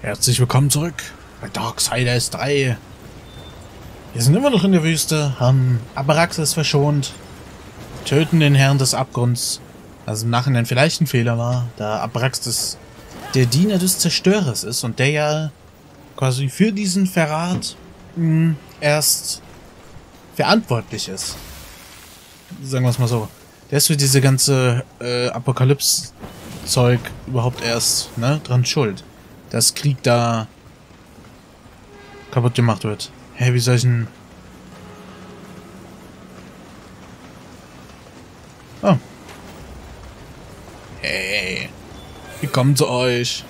Herzlich willkommen zurück bei Darksiders 3. Wir sind immer noch in der Wüste, haben Abaraxis verschont, töten den Herrn des Abgrunds, was im Nachhinein vielleicht ein Fehler war, da Abraxas der Diener des Zerstörers ist und der ja quasi für diesen Verrat mh, erst verantwortlich ist. Sagen wir es mal so. Der ist für diese ganze äh, Apokalypse-Zeug überhaupt erst ne, dran schuld dass Krieg da kaputt gemacht wird. Hä, hey, wie soll ich denn... Oh. Hey. Ich komme zu euch.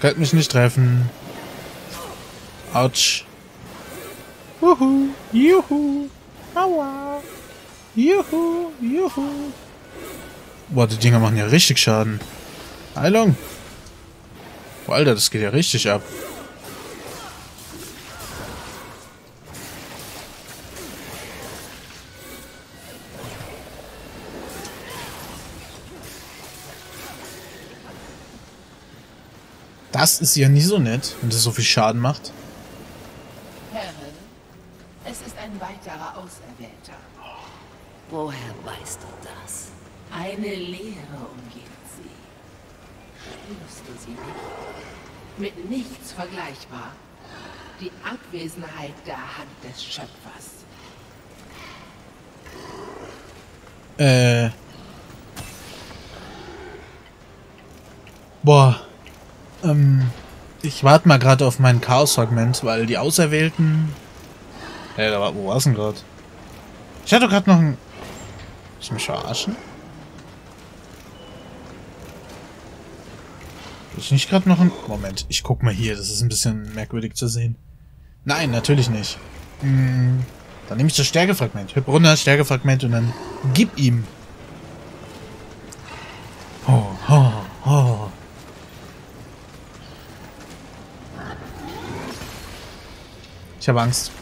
Könnt mich nicht treffen. Autsch. Juhu. Juhu. Aua. Juhu. Juhu. Boah, die Dinger machen ja richtig Schaden. Heilung. Alter, das geht ja richtig ab. Das ist ja nie so nett, wenn das so viel Schaden macht. Herren, es ist ein weiterer Auserwählter. Woher weißt du das? Eine Lehre umgibt Spürst du sie nicht? Mit nichts vergleichbar. Die Abwesenheit der Hand des Schöpfers. Äh. Boah. Ähm. Ich warte mal gerade auf mein Chaos-Fragment, weil die Auserwählten... Hä, da war, wo war's denn gerade? Ich hatte gerade noch ein... Ich mich verarschen? Ich nicht gerade noch ein... Moment, ich guck mal hier. Das ist ein bisschen merkwürdig zu sehen. Nein, natürlich nicht. Hm, dann nehme ich das Stärkefragment. Hüpp runter, Stärkefragment und dann gib ihm. Oh, oh, oh. Ich habe Angst.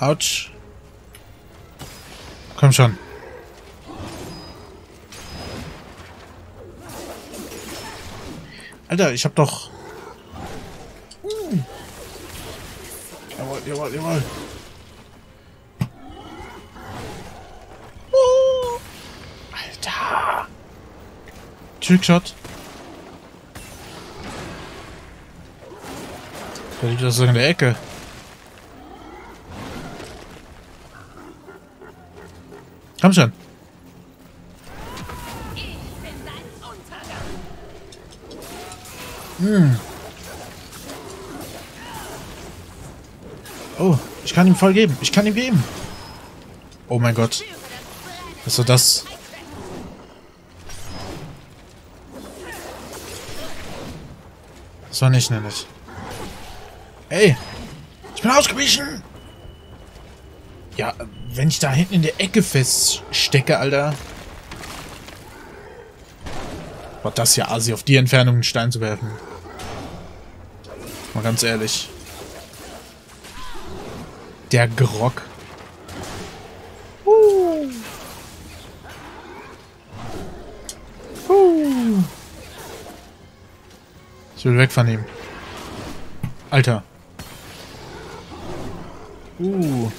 Autsch. Komm schon. Alter, ich hab doch... Uh. Jawohl, jawohl, jawohl. Uh. Alter. Trickshot. Da liegt das so in der Ecke. Komm schon. Hm. Oh, ich kann ihm voll geben. Ich kann ihm geben. Oh mein Gott. Was ist das? Das war nicht nämlich. Ey! Ich bin ausgewichen! Ja, wenn ich da hinten in der Ecke feststecke, Alter. War das ja asi, auf die Entfernung einen Stein zu werfen. Mal ganz ehrlich. Der Grog. Uh. Uh. Ich will weg von ihm. Alter. Uh.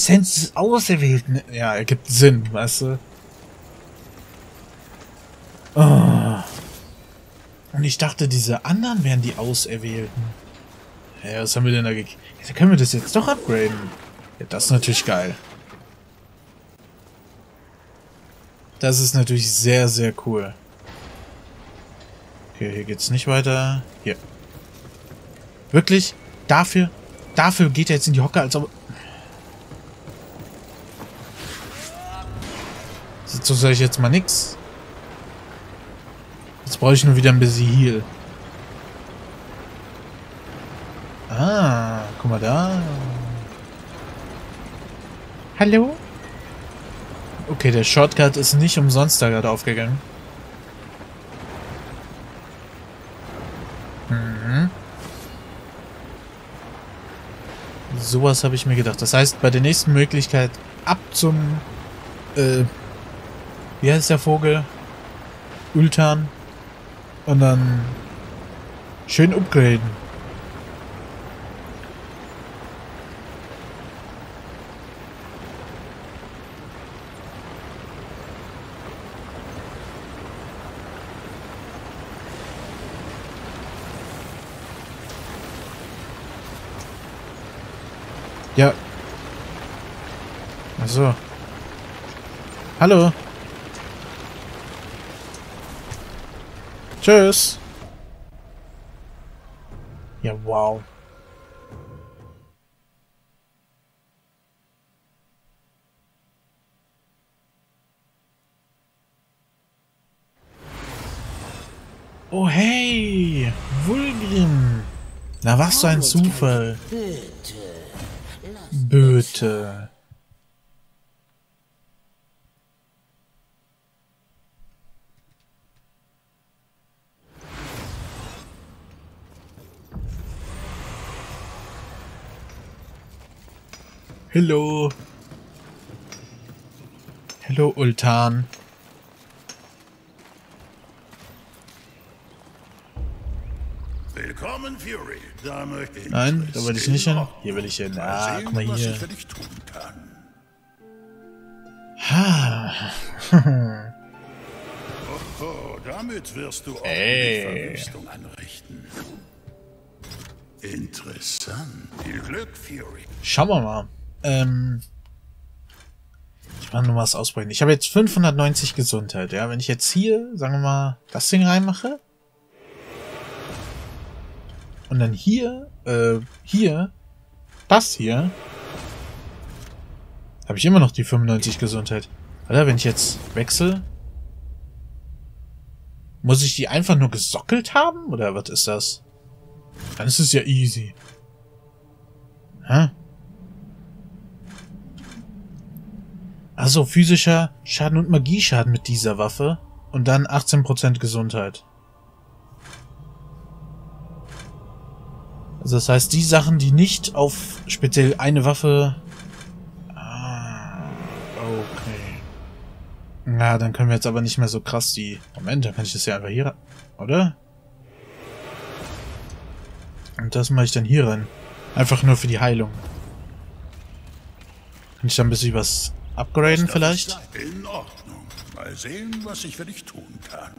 Essenz des Auserwählten. Ja, ergibt Sinn, weißt du? Oh. Und ich dachte, diese anderen wären die Auserwählten. Ja, was haben wir denn da gekriegt? Ja, können wir das jetzt doch upgraden. Ja, das ist natürlich geil. Das ist natürlich sehr, sehr cool. Okay, hier geht's nicht weiter. Hier. Wirklich? Dafür? Dafür geht er jetzt in die Hocke, als ob... Dazu sage ich jetzt mal nix. Jetzt brauche ich nur wieder ein bisschen Heal. Ah, guck mal da. Hallo? Okay, der Shortcut ist nicht umsonst da gerade aufgegangen. Mhm. Sowas habe ich mir gedacht. Das heißt, bei der nächsten Möglichkeit ab zum... Äh, wie heißt der Vogel? Ultan. Und dann schön upgraden. Ja. Achso. Hallo. Tschüss. Ja, wow. Oh hey, Vulgrim. Na was für ein Zufall. Bitte. Hallo. Hallo, Ultan. Willkommen, Fury. Da möchte ich Nein, da will ich nicht hin. Hier will ich hin. Ah, guck mal hier. Ha. Oh, damit wirst du ordentlich. Verwüstung anrichten. Interessant. Viel Glück, Fury. Schauen wir mal. Ähm. Ich mache nur was ausbrechen. Ich habe jetzt 590 Gesundheit, ja. Wenn ich jetzt hier, sagen wir mal, das Ding reinmache. Und dann hier, äh, hier, das hier. Habe ich immer noch die 95 Gesundheit. Oder wenn ich jetzt wechsle. Muss ich die einfach nur gesockelt haben? Oder was ist das? Dann ist es ja easy. Hä? Also physischer Schaden und Magieschaden mit dieser Waffe. Und dann 18% Gesundheit. Also das heißt, die Sachen, die nicht auf speziell eine Waffe... Ah, okay. Na, dann können wir jetzt aber nicht mehr so krass die... Moment, dann kann ich das ja einfach hier... Oder? Und das mache ich dann hier rein. Einfach nur für die Heilung. Kann ich da ein bisschen was upgraden vielleicht? In Ordnung. Mal sehen, was ich für dich tun kann.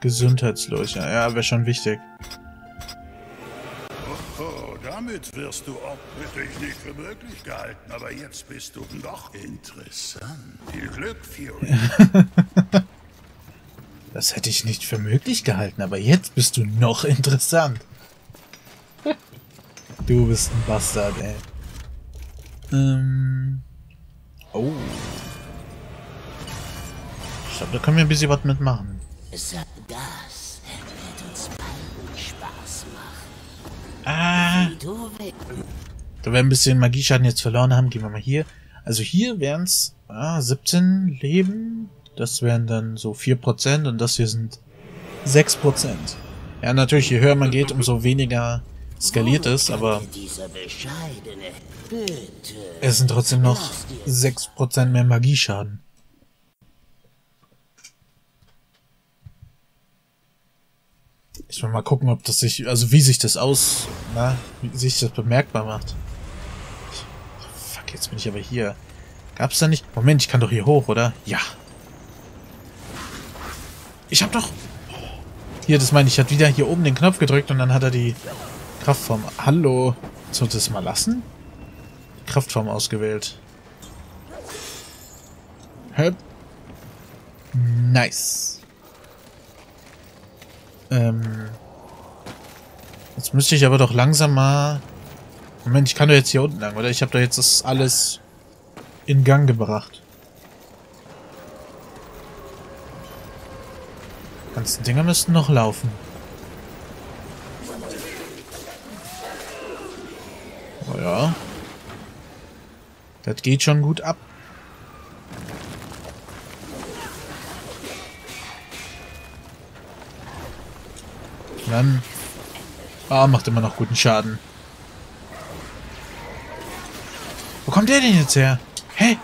Gesundheitslöcher. Ja, wäre schon wichtig. Oh, damit wirst du ich nicht für möglich gehalten, aber jetzt bist du doch interessant. Viel Glück, Fury. Das hätte ich nicht für möglich gehalten, aber jetzt bist du noch interessant. Du bist ein Bastard, ey. Ähm. Oh. Ich glaube, da können wir ein bisschen was mitmachen. Das wird uns Spaß machen. Ah. Da wir ein bisschen Magieschaden jetzt verloren haben, gehen wir mal hier. Also hier wären es ah, 17 Leben. Das wären dann so 4% und das hier sind 6%. Ja, natürlich, je höher man geht, umso weniger skaliert es, aber es sind trotzdem noch 6% mehr Magieschaden. Ich will mal gucken, ob das sich, also wie sich das aus, na, wie sich das bemerkbar macht. Fuck, jetzt bin ich aber hier. Gab's da nicht? Moment, ich kann doch hier hoch, oder? Ja. Ich hab doch... Hier, das meine ich, hat wieder hier oben den Knopf gedrückt und dann hat er die Kraftform. Hallo. Sollte es mal lassen? Kraftform ausgewählt. Help. Nice. Ähm. Jetzt müsste ich aber doch langsam mal... Moment, ich kann doch jetzt hier unten lang, oder? Ich habe doch jetzt das alles in Gang gebracht. Die ganzen Dinger müssten noch laufen. Das geht schon gut ab. Dann... Ah, macht immer noch guten Schaden. Wo kommt der denn jetzt her? Hä?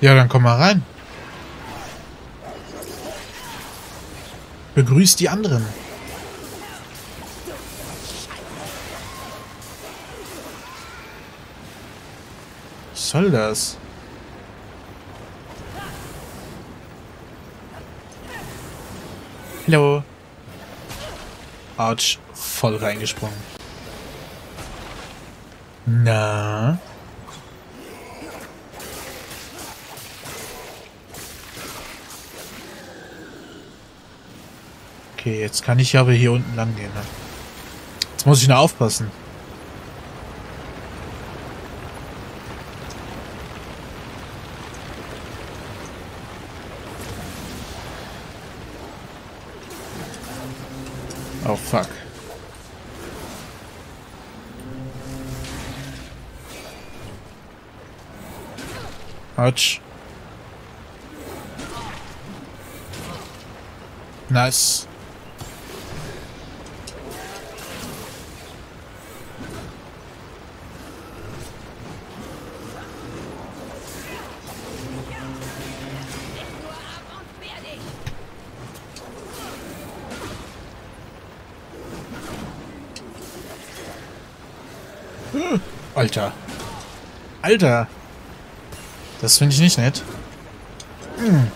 Ja, dann komm mal rein. Begrüßt die anderen. Was soll das? Hallo. Autsch, voll reingesprungen. Na? Okay, jetzt kann ich aber hier unten lang gehen. Ne? Jetzt muss ich nur aufpassen. Fuck. Autsch. Nice. Alter. Alter. Das finde ich nicht nett. Hm.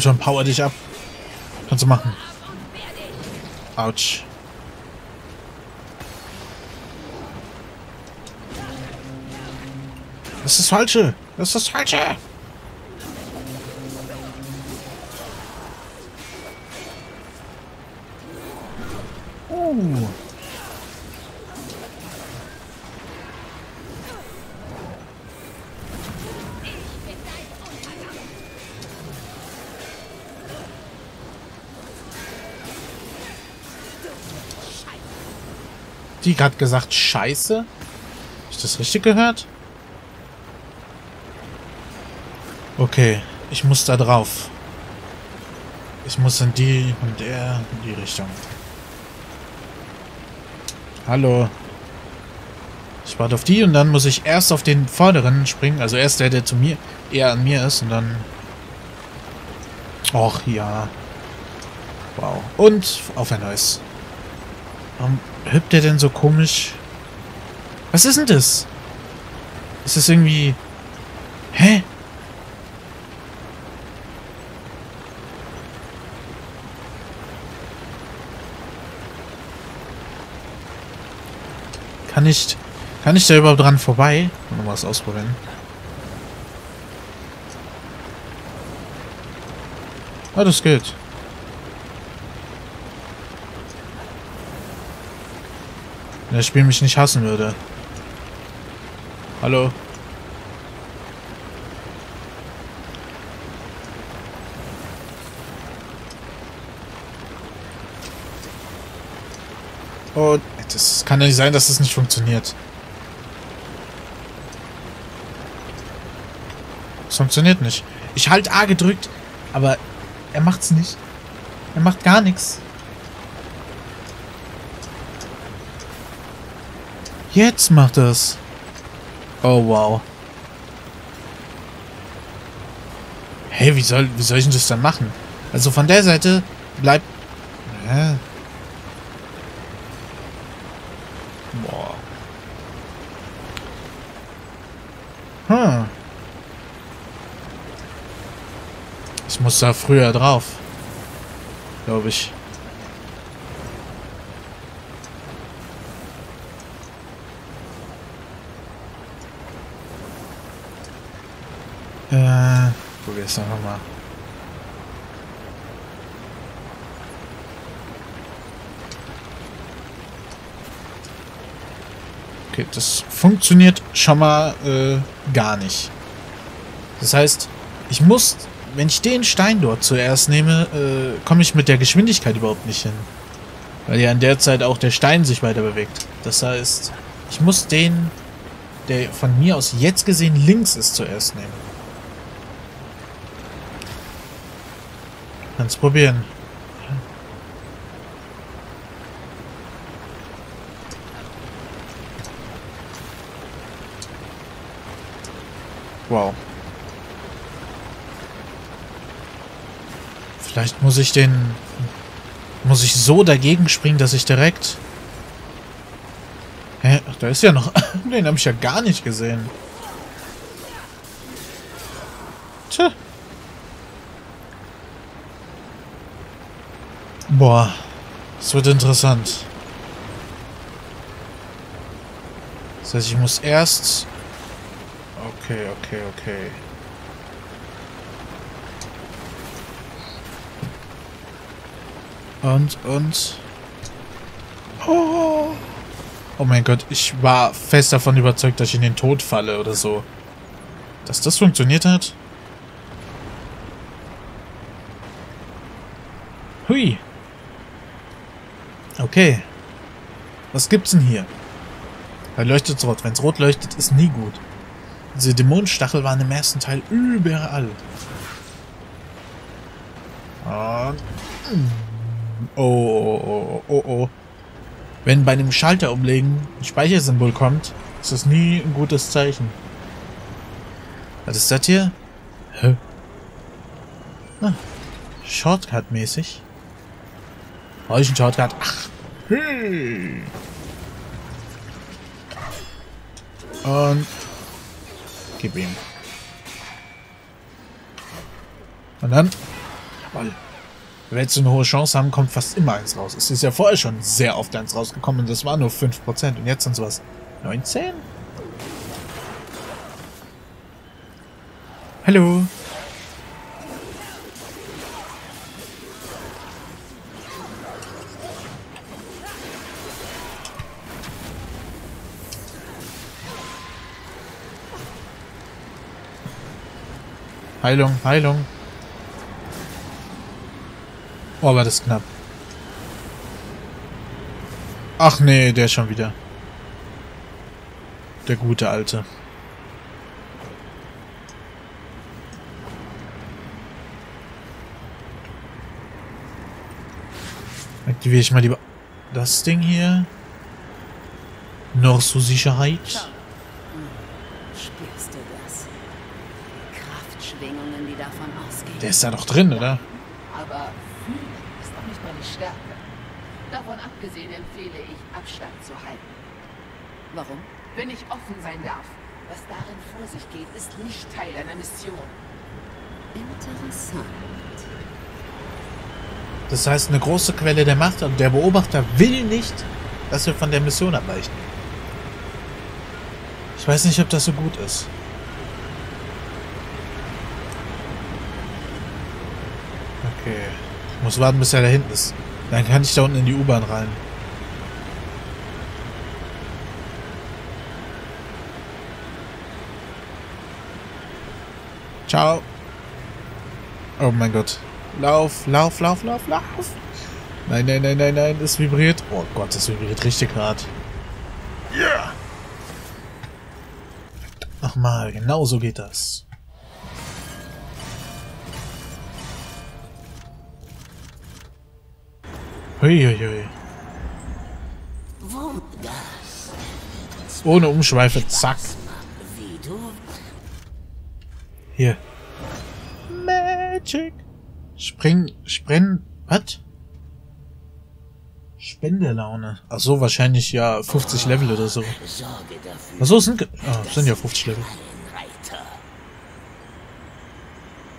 Schon, power dich ab. Kannst du machen. Autsch. Das ist das Falsche. Das ist das Falsche. Uh. Die gerade gesagt Scheiße? Habe ich das richtig gehört? Okay, ich muss da drauf. Ich muss in die und der in die Richtung. Hallo. Ich warte auf die und dann muss ich erst auf den vorderen springen. Also erst der, der zu mir eher an mir ist und dann... Och, ja. Wow. Und auf ein neues. Warum hüpft der denn so komisch? Was ist denn das? Ist das irgendwie... Hä? Kann ich... Kann ich da überhaupt dran vorbei? Mal was ausprobieren. Ah, das geht. Wenn das Spiel mich nicht hassen würde. Hallo? Oh, das kann ja nicht sein, dass das nicht funktioniert. Es funktioniert nicht. Ich halte A gedrückt, aber er macht's nicht. Er macht gar nichts. Jetzt macht es. Oh, wow. Hey, wie soll, wie soll ich denn das dann machen? Also von der Seite bleibt... Hä? Boah. Hm. Ich muss da früher drauf. Glaube ich. Äh, probier's einfach mal. Okay, das funktioniert schon mal äh, gar nicht. Das heißt, ich muss, wenn ich den Stein dort zuerst nehme, äh, komme ich mit der Geschwindigkeit überhaupt nicht hin. Weil ja in der Zeit auch der Stein sich weiter bewegt. Das heißt, ich muss den, der von mir aus jetzt gesehen links ist, zuerst nehmen. Kannst probieren. Wow. Vielleicht muss ich den... Muss ich so dagegen springen, dass ich direkt... Hä? Ach, da ist ja noch... den habe ich ja gar nicht gesehen. Boah. Das wird interessant. Das heißt, ich muss erst Okay, okay, okay. Und, und... Oh. oh mein Gott, ich war fest davon überzeugt, dass ich in den Tod falle oder so. Dass das funktioniert hat? Okay. Was gibt's denn hier? Da leuchtet's rot. Wenn's rot leuchtet, ist nie gut. Diese Dämonenstachel waren im ersten Teil überall. Und oh, oh, oh, oh, oh. Wenn bei einem Schalter umlegen ein Speichersymbol kommt, ist das nie ein gutes Zeichen. Was ist das hier? Hä? Ah, Shortcut-mäßig. Brauche ich einen Shortcut? Ach. Hey. Und Gib ihm. Und dann... Jawoll. Wenn jetzt eine hohe Chance haben, kommt fast immer eins raus. Es ist ja vorher schon sehr oft eins rausgekommen das war nur 5%. Und jetzt sind es was? 19? Hallo? Heilung, Heilung. Oh, war das knapp. Ach nee, der schon wieder. Der gute Alte. Aktiviere ich mal lieber das Ding hier. Noch zur Sicherheit. Der ist da doch drin, oder? Aber fühlen ist doch nicht meine Stärke. Davon abgesehen empfehle ich, Abstand zu halten. Warum? Wenn ich offen sein darf. Was darin vor sich geht, ist nicht Teil einer Mission. Interessant. Das heißt, eine große Quelle der Macht und der Beobachter will nicht, dass wir von der Mission abweichen. Ich weiß nicht, ob das so gut ist. Okay. Ich muss warten, bis er da hinten ist. Dann kann ich da unten in die U-Bahn rein. Ciao. Oh mein Gott. Lauf, lauf, lauf, lauf, lauf. Nein, nein, nein, nein, nein. Es vibriert. Oh Gott, es vibriert richtig hart. Ja. Nochmal, genau so geht das. Huiuiui. Ohne Umschweife, zack. Hier. Magic. Spring, sprenn, was? Spendelaune. Ach so, wahrscheinlich ja 50 Level oder so. Ach so, sind, oh, sind ja 50 Level.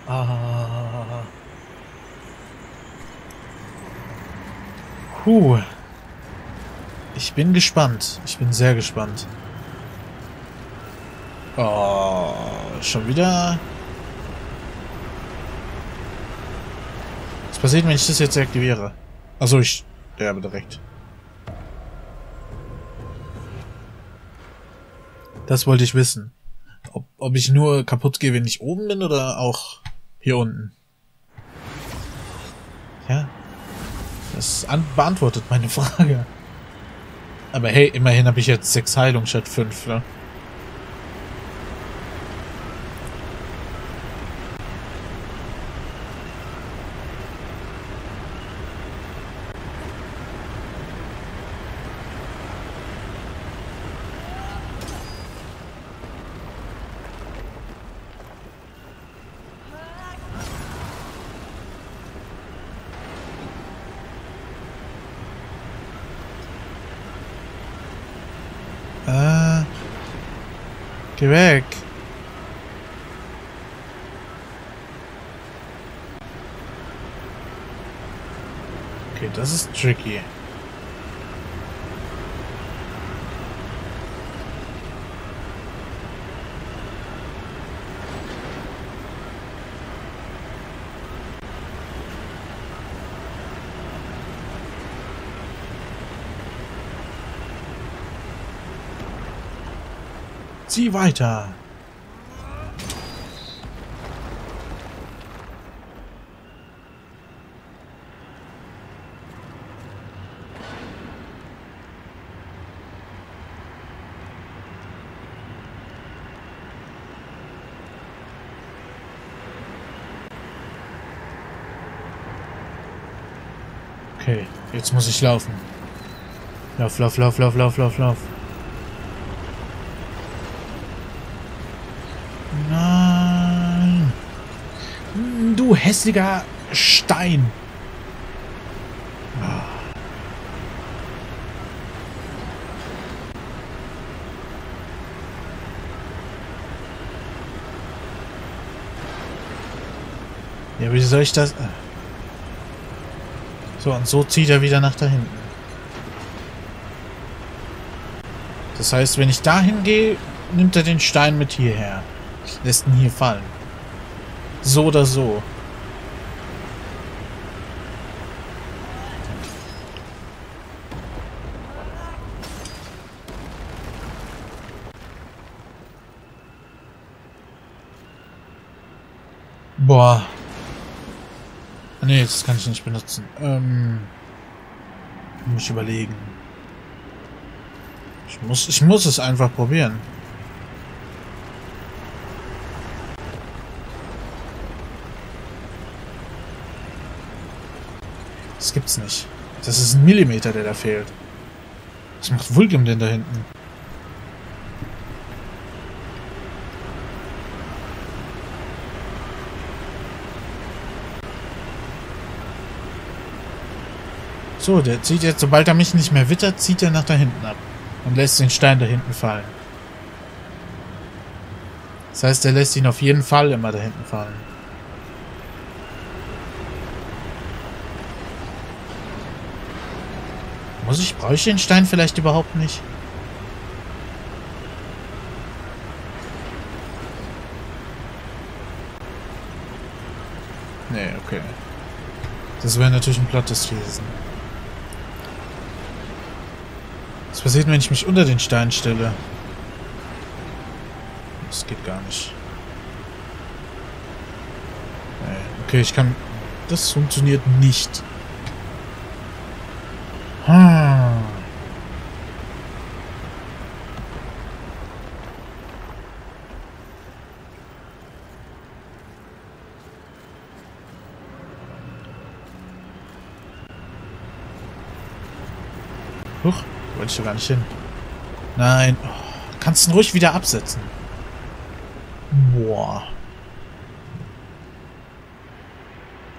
Ah. Puh. Ich bin gespannt. Ich bin sehr gespannt. Oh, schon wieder. Was passiert, wenn ich das jetzt aktiviere? Also ich sterbe direkt. Das wollte ich wissen. Ob, ob ich nur kaputt gehe, wenn ich oben bin oder auch hier unten. Ja, das beantwortet meine Frage. Aber hey, immerhin habe ich jetzt sechs Heilung statt fünf, ne? Weg. Okay, das ist tricky. Zieh weiter. Okay, jetzt muss ich laufen. Lauf, lauf, lauf, lauf, lauf, lauf, lauf. Hässlicher Stein. Ja, wie soll ich das... So, und so zieht er wieder nach da hinten. Das heißt, wenn ich dahin gehe, nimmt er den Stein mit hierher. Lässt ihn hier fallen. So oder so. Boah. Nee, das kann ich nicht benutzen. Ähm, muss ich überlegen. Ich muss, ich muss es einfach probieren. Das gibt's nicht. Das ist ein Millimeter, der da fehlt. Was macht Vulgim denn da hinten? So, der zieht jetzt, sobald er mich nicht mehr wittert, zieht er nach da hinten ab. Und lässt den Stein da hinten fallen. Das heißt, er lässt ihn auf jeden Fall immer da hinten fallen. Muss ich, brauche ich den Stein vielleicht überhaupt nicht? Nee, okay. Das wäre natürlich ein plattes Wesen. Was passiert, wenn ich mich unter den Stein stelle? Das geht gar nicht. Okay, ich kann... Das funktioniert nicht. Hm. Ich doch gar nicht hin. Nein. Kannst du ruhig wieder absetzen. Boah.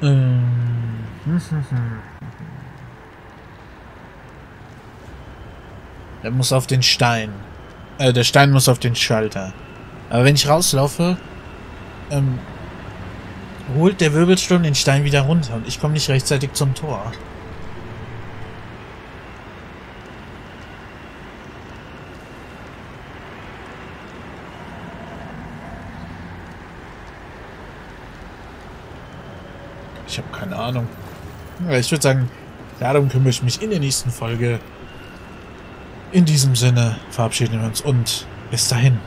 Ähm. Er muss auf den Stein. Äh, der Stein muss auf den Schalter. Aber wenn ich rauslaufe, ähm, holt der Wirbelsturm den Stein wieder runter und ich komme nicht rechtzeitig zum Tor. Keine Ahnung. Ich würde sagen, darum kümmere ich mich in der nächsten Folge. In diesem Sinne verabschieden wir uns und bis dahin.